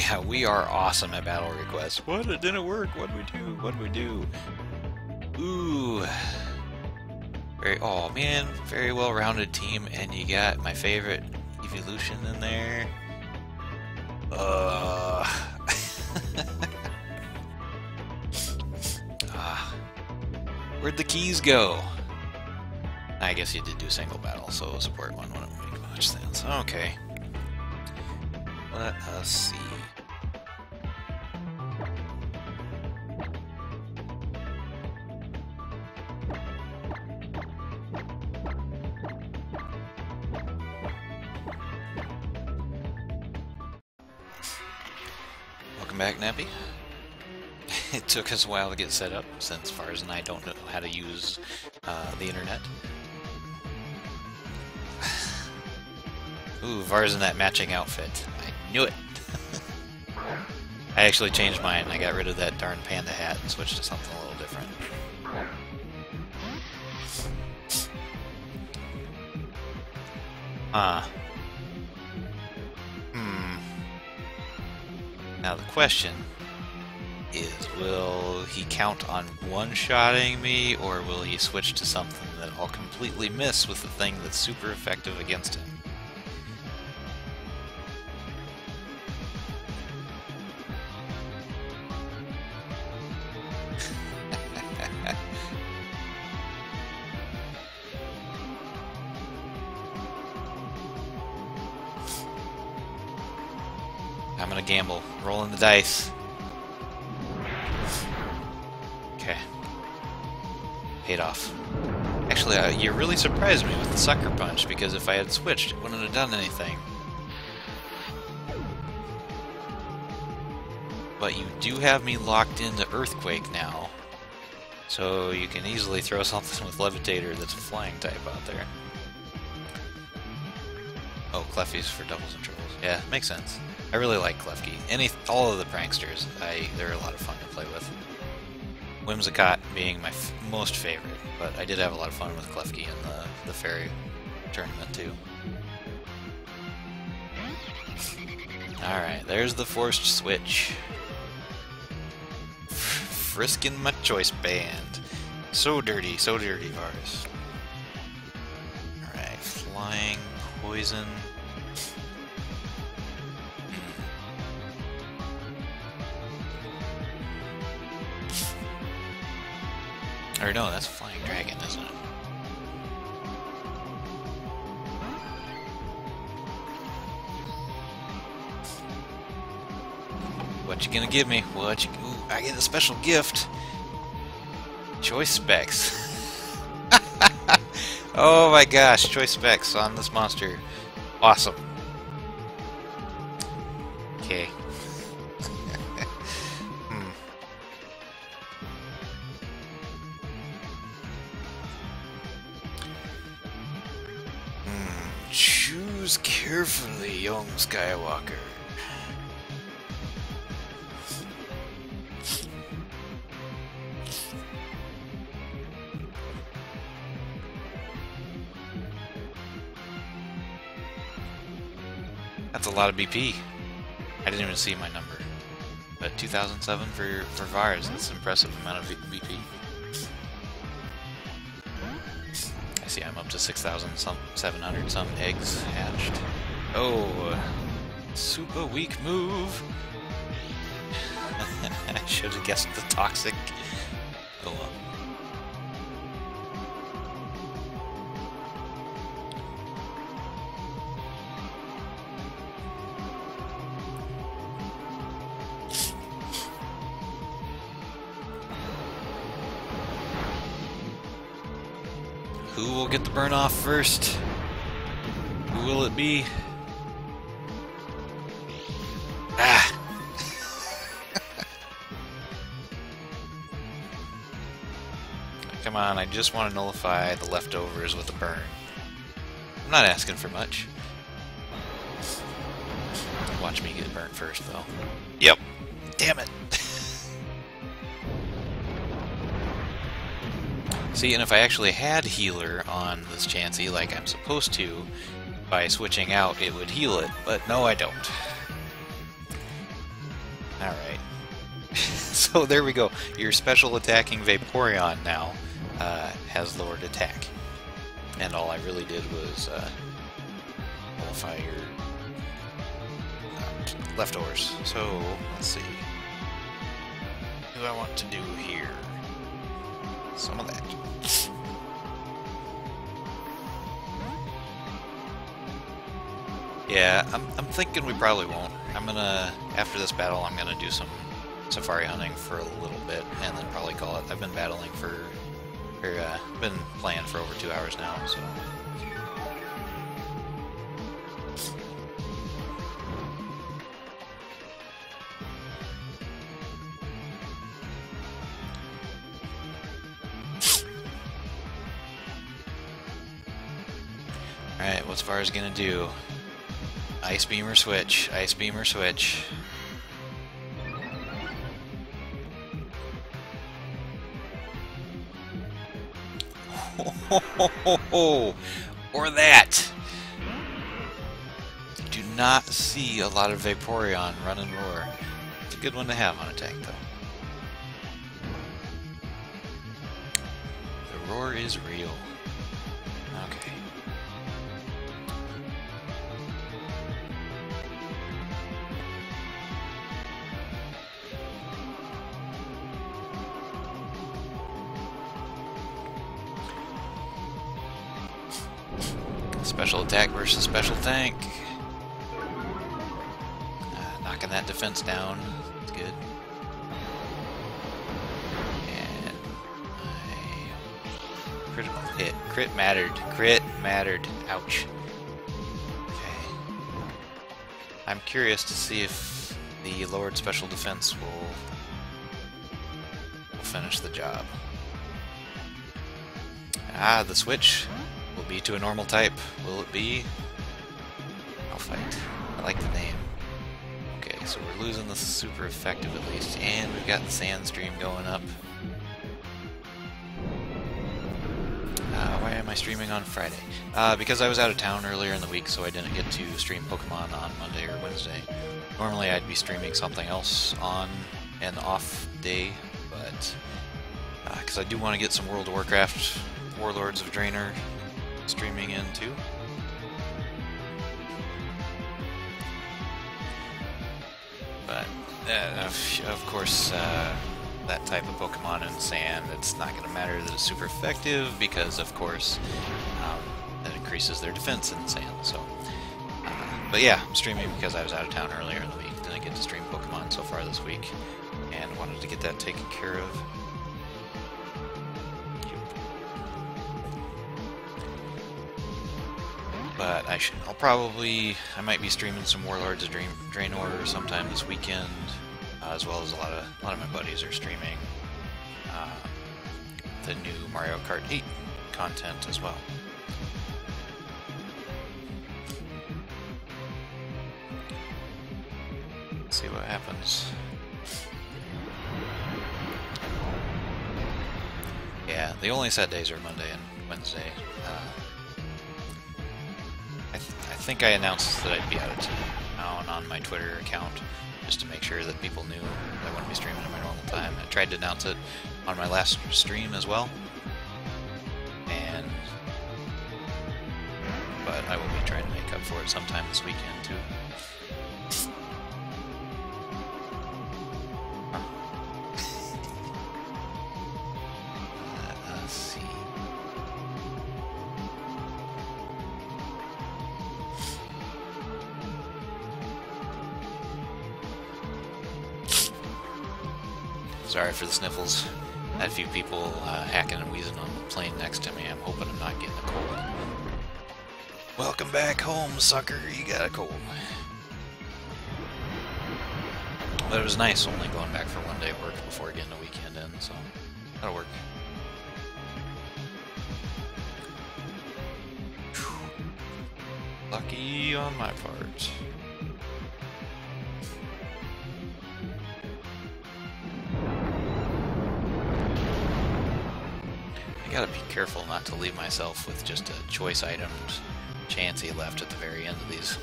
Yeah, we are awesome at battle requests. What? It didn't work. What do we do? What do we do? Ooh. Very, oh man, very well-rounded team, and you got my favorite evolution in there. Uh. ah. Where'd the keys go? I guess you did do single battle, so support one wouldn't make much sense. Okay. Let us see. Welcome back, Nappy. it took us a while to get set up, since Vars and I don't know how to use uh, the internet. Ooh, Vars in that matching outfit. I knew it! I actually changed mine. I got rid of that darn panda hat and switched to something a little different. Ah. Hmm. Now the question is, will he count on one-shotting me, or will he switch to something that I'll completely miss with the thing that's super effective against him? Dice. Okay. Paid off. Actually, uh, you really surprised me with the sucker punch, because if I had switched, it wouldn't have done anything. But you do have me locked into Earthquake now. So you can easily throw something with Levitator that's a flying type out there. Oh, Klefki's for doubles and triples. Yeah, makes sense. I really like Klefki. Any, all of the pranksters, I they're a lot of fun to play with. Whimsicott being my most favorite, but I did have a lot of fun with Klefki in the the fairy tournament too. All right, there's the forced switch. Frisking my choice band. So dirty, so dirty, Vars. Alright, flying, poison. Or no, that's Flying Dragon, isn't it? What you gonna give me? What you? Ooh, I get a special gift. Choice specs. oh my gosh, choice specs on this monster. Awesome. Okay. Carefully, young Skywalker. That's a lot of BP. I didn't even see my number. But 2007 for, for VARs, that's an impressive amount of BP. I see I'm up to 6,000 some 700 some eggs hatched. Oh, super weak move. I should have guessed the toxic. Oh well. Who will get the burn off first? Who will it be? Come on, I just want to nullify the leftovers with a burn. I'm not asking for much. Watch me get burnt first, though. Yep. Damn it. See, and if I actually had healer on this Chansey like I'm supposed to, by switching out it would heal it, but no I don't. Alright. so there we go. Your special attacking Vaporeon now uh, has lowered attack. And all I really did was uh, nullify your uh, leftovers. So, let's see. Who I want to do here? Some of that. Yeah, I'm, I'm thinking we probably won't. I'm gonna, after this battle, I'm gonna do some safari hunting for a little bit, and then probably call it. I've been battling for, or uh, been playing for over two hours now, so. Alright, what's Vars gonna do? Ice Beamer switch, Ice Beamer switch. or that. Do not see a lot of Vaporeon running roar. It's a good one to have on a tank, though. The roar is real. Versus special tank. Uh, knocking that defense down. Good. And I critical hit. Crit mattered. Crit mattered. Ouch. Okay. I'm curious to see if the lowered special defense will, will finish the job. Ah, the switch will be to a normal type. Will it be? I'll fight. I like the name. Okay, so we're losing the super effective at least, and we've got the sand stream going up. Uh, why am I streaming on Friday? Uh, because I was out of town earlier in the week, so I didn't get to stream Pokemon on Monday or Wednesday. Normally I'd be streaming something else on an off day, but because uh, I do want to get some World of Warcraft Warlords of Draenor streaming in too. But, uh, of course, uh, that type of Pokemon in sand, it's not going to matter that it's super effective because, of course, um, that increases their defense in sand. So, uh, but yeah, I'm streaming because I was out of town earlier in the week. Didn't get to stream Pokemon so far this week, and wanted to get that taken care of. But I should. I'll probably. I might be streaming some Warlords of Dream Draenor sometime this weekend, uh, as well as a lot of a lot of my buddies are streaming uh, the new Mario Kart 8 content as well. Let's see what happens. Yeah, the only set days are Monday and Wednesday. Uh, think I announced that I'd be out of town on my Twitter account, just to make sure that people knew I wouldn't be streaming at my normal time. I tried to announce it on my last stream as well, and but I will be trying to make up for it sometime this weekend too. Sorry for the sniffles. Had a few people uh, hacking and wheezing on the plane next to me. I'm hoping I'm not getting a cold. Welcome back home, sucker. You got a cold. But it was nice only going back for one day of work before getting the weekend in, so that'll work. Lucky on my part. I gotta be careful not to leave myself with just a choice items Chansey left at the very end of these.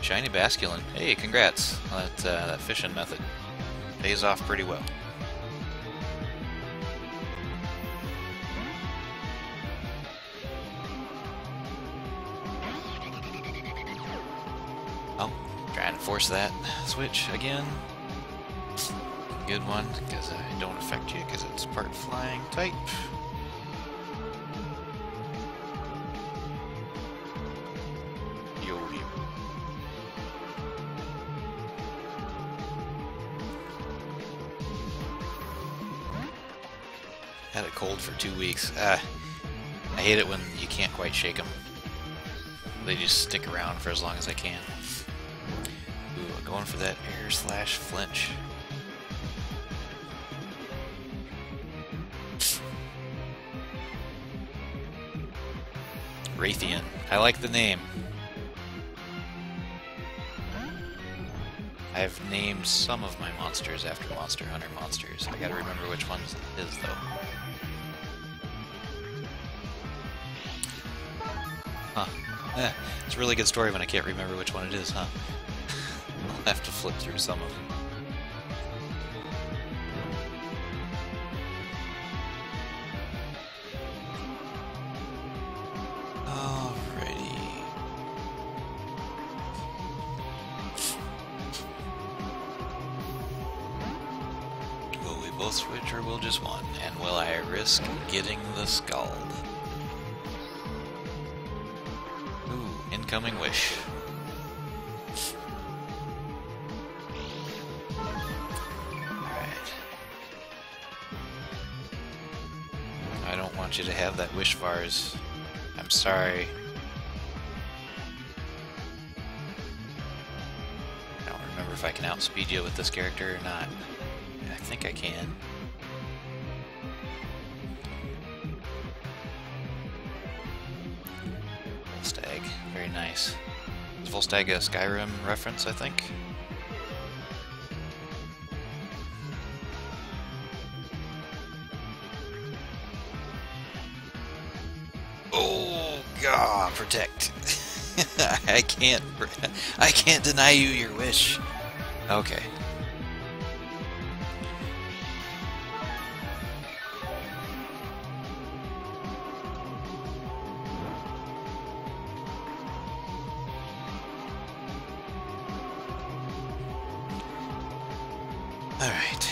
Shiny Basculin. Hey, congrats on that, uh, that fishing method. Pays off pretty well. Oh, trying to force that switch again. Good one, because I don't affect you because it's part flying type. Yo. Had it cold for two weeks. Ah, I hate it when you can't quite shake them. They just stick around for as long as I can. Ooh, going for that air slash flinch. Rathian. I like the name. I've named some of my monsters after Monster Hunter monsters. I gotta remember which one it is, though. Huh. Eh, it's a really good story when I can't remember which one it is, huh? I'll have to flip through some of them. One? And will I risk getting the scald? Ooh, incoming wish. Alright. I don't want you to have that wish Vars. I'm sorry. I don't remember if I can outspeed you with this character or not. I think I can. Is Volstagg a Skyrim reference, I think? Oh God, protect! I can't, I can't deny you your wish. Okay. Alright.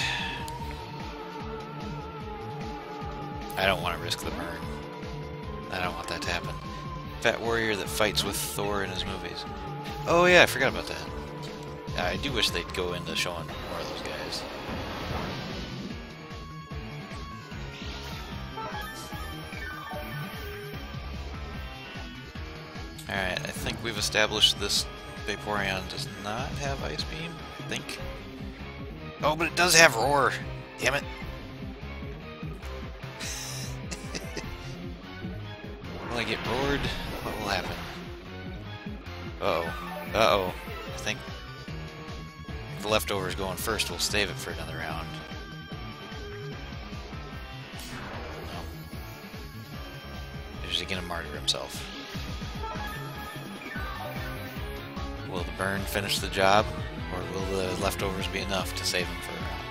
I don't want to risk the burn. I don't want that to happen. Fat warrior that fights with Thor in his movies. Oh yeah, I forgot about that. I do wish they'd go into showing more of those guys. Alright, I think we've established this Vaporeon does not have Ice Beam, I think. Oh, but it does have Roar! Damn it! Will I get roared? What will happen? Uh-oh. Uh-oh. I think the leftovers going first. We'll save it for another round. Is he gonna martyr himself? Will the burn finish the job? Will the leftovers be enough to save him for a round?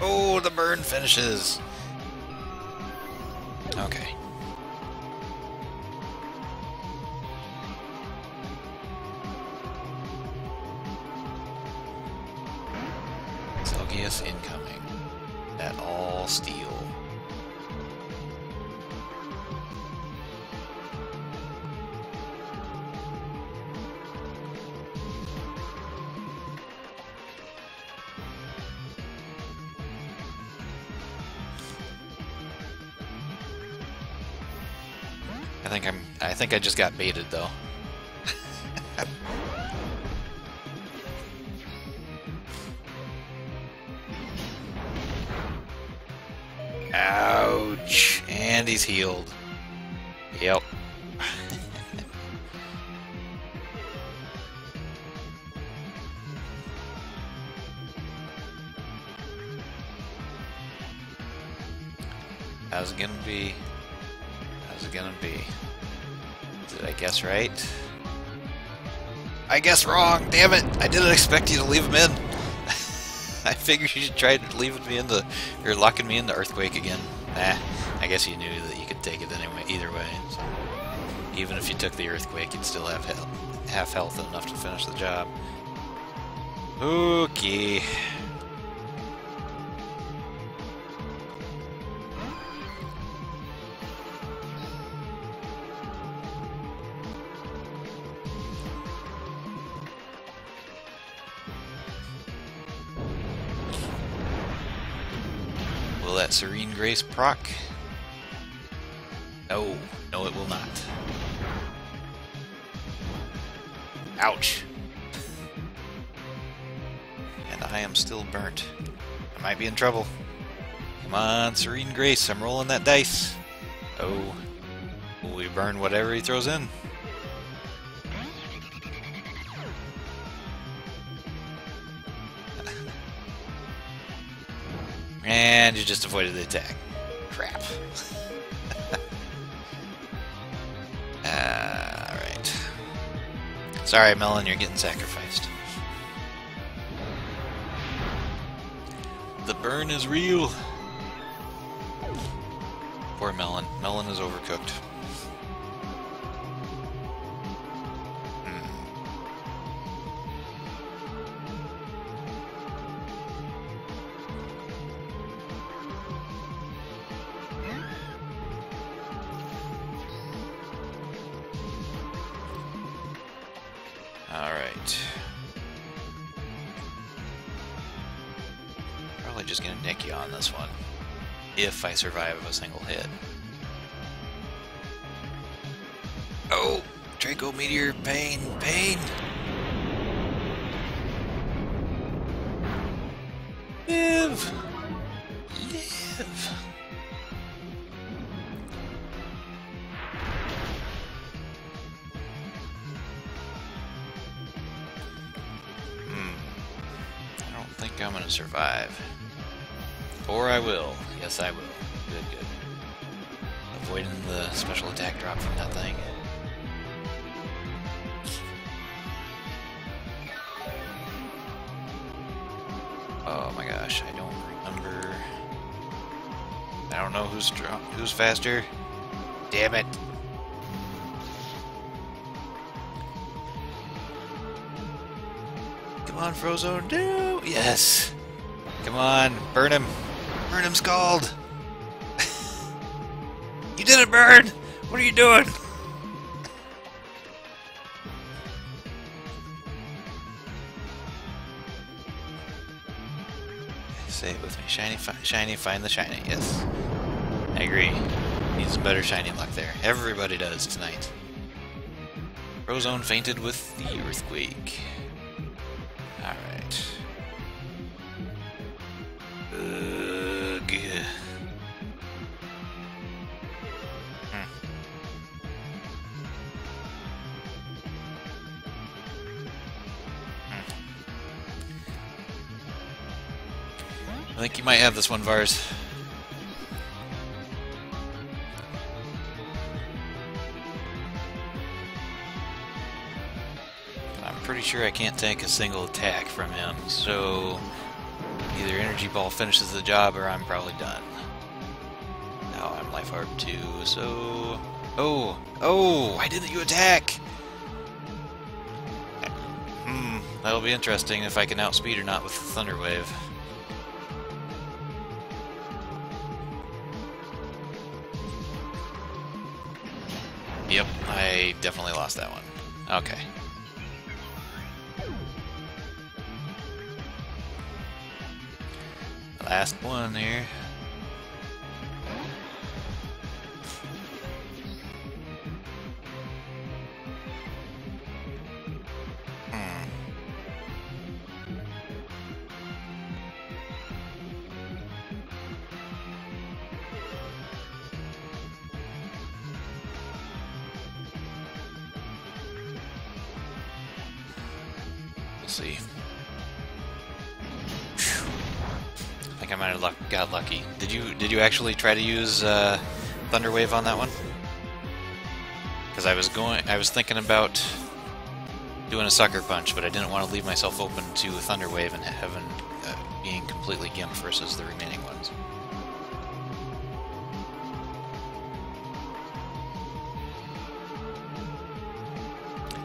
Oh, the burn finishes! Okay. Zelgius incoming. At all steel. I think I just got baited though. Ouch. And he's healed. Yep. How's it gonna be? How's it gonna be? I guess right? I guess wrong. Damn it! I didn't expect you to leave him in. I figured you should tried leaving me into, or locking me into Earthquake again. Nah, I guess you knew that you could take it anyway, either way. So even if you took the Earthquake, you'd still have health, half health enough to finish the job. Okay. Will that Serene Grace proc? No, no it will not. Ouch. And I am still burnt. I might be in trouble. Come on, Serene Grace, I'm rolling that dice. Oh. Will we burn whatever he throws in? And you just avoided the attack. Crap. Alright. Sorry, Melon, you're getting sacrificed. The burn is real. Poor Melon. Melon is overcooked. Just gonna nick you on this one. If I survive a single hit. Oh! Draco Meteor, pain, pain! Live! Live! Hmm. I don't think I'm gonna survive. Or I will. Yes, I will. Good, good. Avoiding the special attack drop from that thing. Oh my gosh, I don't remember. I don't know who's who's faster. Damn it. Come on, Frozone, do! Yes! Come on, burn him! Burn him, Scald! you did it, Burn! What are you doing? Say it with me. Shiny, fi shiny, find the shiny. Yes. I agree. Needs better shiny luck there. Everybody does tonight. Frozone fainted with the earthquake. Think you might have this one, Vars. I'm pretty sure I can't take a single attack from him, so either Energy Ball finishes the job or I'm probably done. Now I'm Life Orb 2, so... Oh! Oh! Why didn't you attack? Hmm, that'll be interesting if I can outspeed or not with the Thunder Wave. I definitely lost that one. Okay. Last one here. See. I think I might have luck got lucky. Did you did you actually try to use uh, Thunderwave on that one? Because I was going, I was thinking about doing a sucker punch, but I didn't want to leave myself open to Thunder Wave and having uh, being completely gimped versus the remaining ones.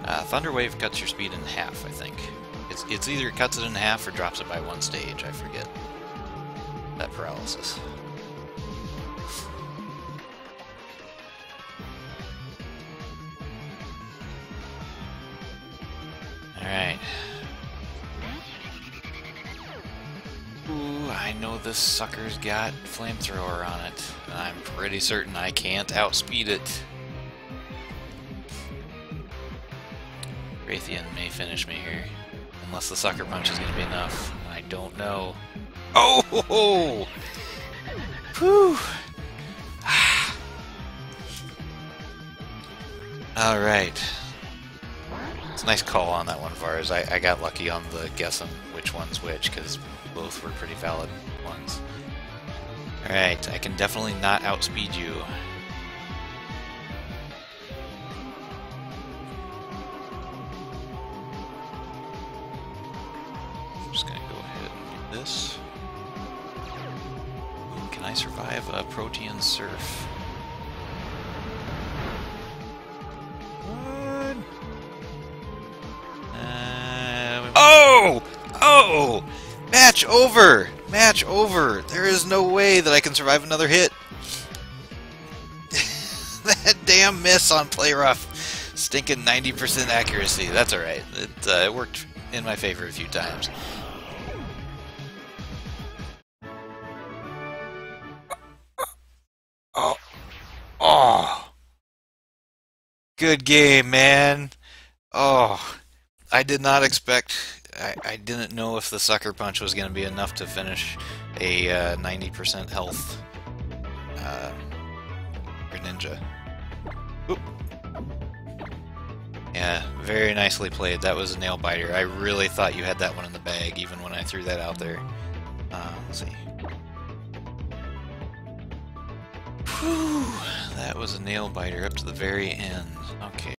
Uh, Thunder Wave cuts your speed in half, I think. It's, it's either cuts it in half or drops it by one stage, I forget. That paralysis. Alright. Ooh, I know this sucker's got flamethrower on it. I'm pretty certain I can't outspeed it. Rathian may finish me here. Unless the sucker punch is going to be enough. I don't know. Oh! Ho, ho! Whew! Alright. It's a nice call on that one, Vars. I, I got lucky on the guessing which one's which, because both were pretty valid ones. Alright, I can definitely not outspeed you. Protean Surf? Uh, oh! Oh! Match over! Match over! There is no way that I can survive another hit. that damn miss on Play Rough. Stinking 90% accuracy. That's alright. It, uh, it worked in my favor a few times. Good game, man. Oh. I did not expect. I, I didn't know if the sucker punch was going to be enough to finish a uh, 90% health uh, Greninja. Oop. Yeah, very nicely played. That was a nail biter. I really thought you had that one in the bag, even when I threw that out there. Uh, let's see. Whew, that was a nail biter up to the very end. Okay.